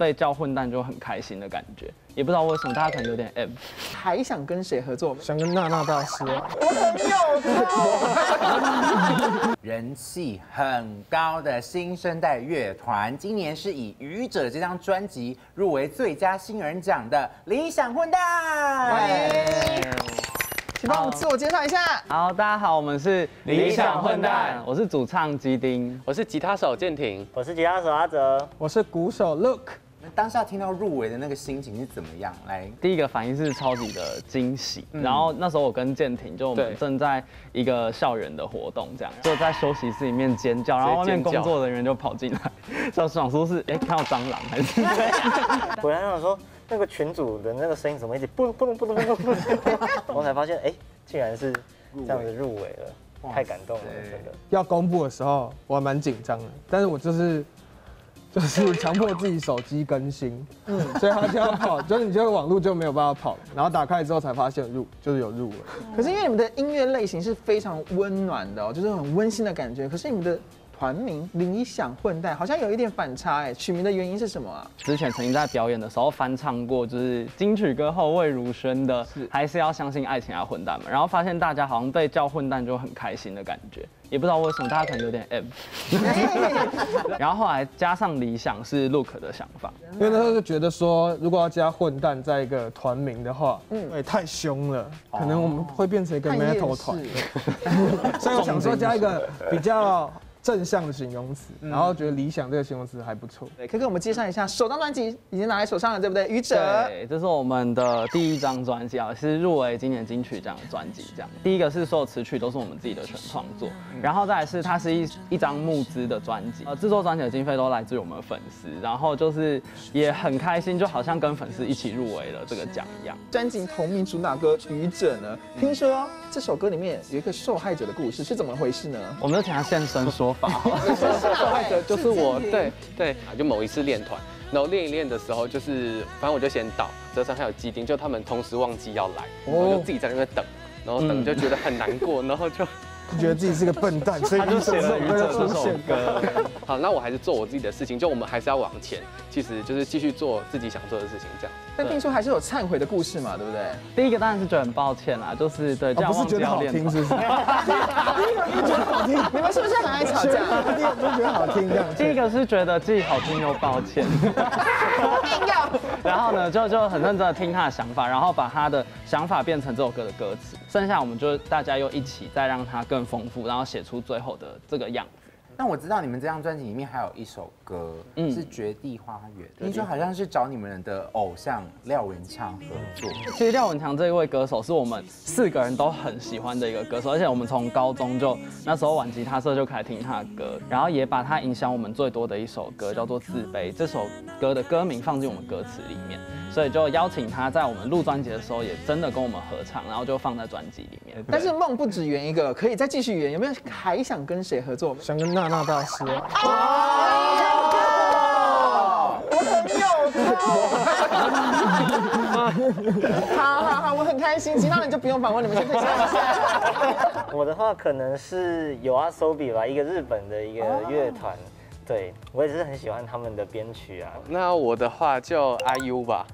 被叫混蛋就很开心的感觉，也不知道为什么大家可能有点 M。还想跟谁合作？想跟娜娜大师啊。人气很高的新生代乐团，今年是以《愚者》这张专辑入围最佳新人奖的理想混蛋。欢迎，请帮我们自我介绍一下。好，大家好，我们是理想混蛋，我是主唱基丁，我是吉他手建廷，我是吉他手阿哲，我是鼓手 Look。那当下听到入围的那个心情是怎么样？来，第一个反应是超级的惊喜。然后那时候我跟建廷就我们正在一个校园的活动，这样就在休息室里面尖叫，然后外面工作人员就跑进来，就想说是哎看到蟑螂还是？我还想说那个群主的那个声音怎么一直不不不不不不，我才发现哎竟然是这样子入围了，太感动了，真的。要公布的时候我还蛮紧张的，但是我就是。就是强迫自己手机更新，嗯，所以他就要跑，就是你这个网络就没有办法跑，然后打开之后才发现入就是有入了。可是因为你们的音乐类型是非常温暖的哦，就是很温馨的感觉。可是你们的。团名理想混蛋好像有一点反差哎，取名的原因是什么啊？之前曾经在表演的时候翻唱过，就是金曲歌后魏如萱的，还是要相信爱情啊混蛋嘛，然后发现大家好像被叫混蛋就很开心的感觉，也不知道为什么，大家可能有点 M。然后后来加上理想是 Look 的想法，因为那时候就觉得说，如果要加混蛋在一个团名的话，嗯，对，太凶了，可能我们会变成一个 Metal 团，所以我想说加一个比较。正向的形容词，然后觉得理想这个形容词还不错。对，可以给我们介绍一下首张专辑已经拿在手上了，对不对？愚者，对，这是我们的第一张专辑啊，是入围今年金曲奖的专辑。这样，第一个是所有词曲都是我们自己的全创作，然后再来是它是一一张募资的专辑，呃，制作专辑的经费都来自于我们的粉丝，然后就是也很开心，就好像跟粉丝一起入围了这个奖一样。专辑同名主打歌《愚者》呢，听说这首歌里面有一个受害者的故事，是怎么回事呢？我们就请他现身说法。受害者就是我，对 对啊，就某一次练团，然后练一练的时候，就是反正我就先倒，泽上还有基丁，就他们同时忘记要来，我就自己在那边等，然后等就觉得很难过，然后就。觉得自己是个笨蛋，所以他就写了《愚者》这首歌。好，那我还是做我自己的事情，就我们还是要往前，其实就是继续做自己想做的事情，这样。但听说还是有忏悔的故事嘛，对不对？第一个当然是觉得很抱歉啦，就是对这样忘记要练。不是觉得好听，你们是不是很爱吵架？第一个觉得好听这样。第一个是觉得自己好听又抱歉。然后呢，就就很认真的听他的想法，然后把他的想法变成这首歌的歌词。剩下我们就大家又一起再让它更丰富，然后写出最后的这个样子。那我知道你们这张专辑里面还有一首歌，嗯，是《绝地花园》，听说好像是找你们的偶像廖文强合作。其实廖文强这一位歌手是我们四个人都很喜欢的一个歌手，而且我们从高中就那时候玩吉他社就开始听他的歌，然后也把他影响我们最多的一首歌叫做《自卑》，这首歌的歌名放进我们歌词里面。所以就邀请他在我们录专辑的时候，也真的跟我们合唱，然后就放在专辑里面。但是梦不止圆一个，可以再继续圆。有没有还想跟谁合作？想跟娜娜大师。哦，我很有好好好，我很开心。其他人就不用访问，你们先退下。我的话可能是有阿 Sobi 吧，一个日本的一个乐团。对，我也是很喜欢他们的编曲啊。那我的话就 IU 吧。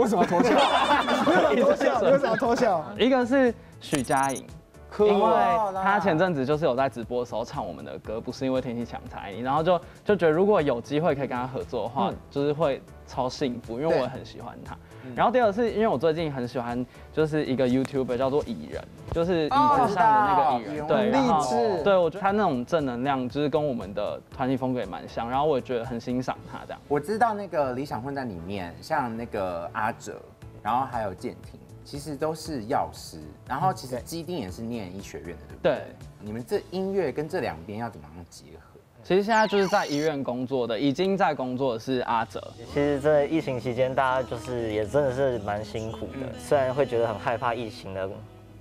为什么偷笑？偷笑？为什么偷笑？一个是许佳莹，因为他前阵子就是有在直播的时候唱我们的歌，不是因为天气强才你，然后就就觉得如果有机会可以跟他合作的话，就是会超幸福，因为我也很喜欢他。然后第二个是因为我最近很喜欢，就是一个 YouTuber 叫做蚁人，就是椅子上的那个蚁人，对，励志，对我觉得他那种正能量，就是跟我们的团体风格也蛮像，然后我也觉得很欣赏他这样。我知道那个理想混在里面，像那个阿哲，然后还有建廷，其实都是药师，然后其实基丁也是念医学院的，对不对？对，你们这音乐跟这两边要怎么样结合？其实现在就是在医院工作的，已经在工作的是阿哲。其实，这疫情期间，大家就是也真的是蛮辛苦的。虽然会觉得很害怕疫情的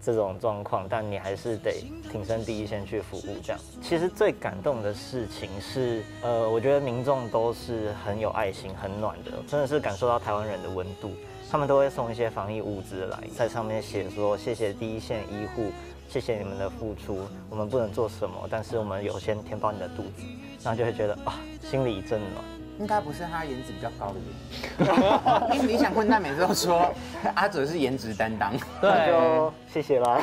这种状况，但你还是得挺身第一线去服务。这样，其实最感动的事情是，呃，我觉得民众都是很有爱心、很暖的，真的是感受到台湾人的温度。他们都会送一些防疫物资来，在上面写说谢谢第一线医护。谢谢你们的付出，我们不能做什么，但是我们有先填饱你的肚子，然后就会觉得啊，心里一阵暖。应该不是他颜值比较高的原因，因为理想混蛋每次都说阿哲是颜值担当，对，谢谢啦。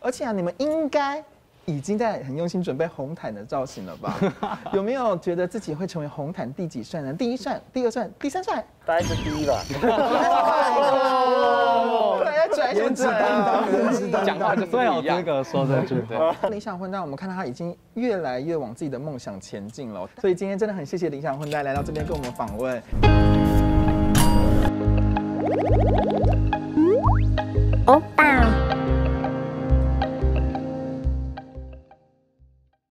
而且啊，你们应该。已经在很用心准备红毯的造型了吧？有没有觉得自己会成为红毯第几帅呢？第一帅、第二帅、第三帅？大概是第一吧。颜值担当，颜值担当，讲话就最有资格说这句。对，理想混蛋，我们看到他已经越来越往自己的梦想前进了。所以今天真的很谢谢理想混蛋来到这边跟我们访问。哦。